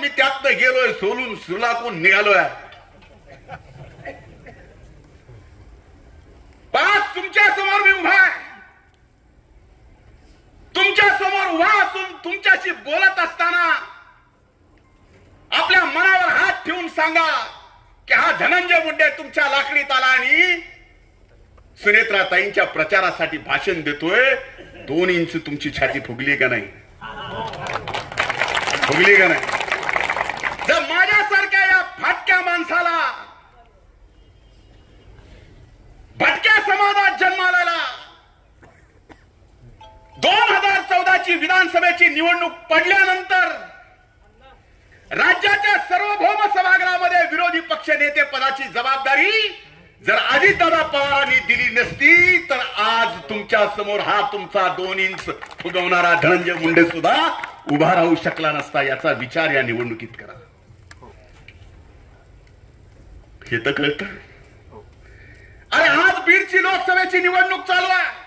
मी त्यातनं गेलोय सोलून सुलाकून निघालोय. पाच तुमच्यासमोर मी उभा आहे. तुमच्यासमोर उभा असून तुमच्याशी बोलत असताना आपल्या मनावर हात ठेवून सांगा की हा धनंजय मुंडे तुमच्या लाकडीत आला आणि सुनेत्रा ताईंच्या प्रचारासाठी भाषण देतोय. दोन इंच तुमची छाती फुगली का नाही? फुगली का नाही? राज्याची विधानसभेची निवडणूक पडल्यानंतर राज्याच्या सार्वभौम सभागृहामध्ये विरोधी पक्ष नेते पदाची जबाबदारी जर अजितदादा पवारांनी दिली नसती तर आज तुमच्यासमोर हा तुमचा दोन इंच फुगवणारा धनंजय मुंडे सुद्धा उभा राहू शकला नसता याचा विचार या निवडणुकीत करा. हे तर कळत. अरे आज बीडची लोकसभेची निवडणूक चालू आहे.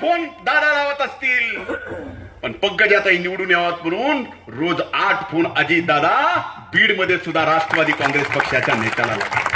फोन दादा लावत असतील. पण पंकजाताई निवडून यावात म्हणून रोज आठ फोन अजित दादा बीडमध्ये सुद्धा राष्ट्रवादी काँग्रेस पक्षाच्या नेत्याला लागतात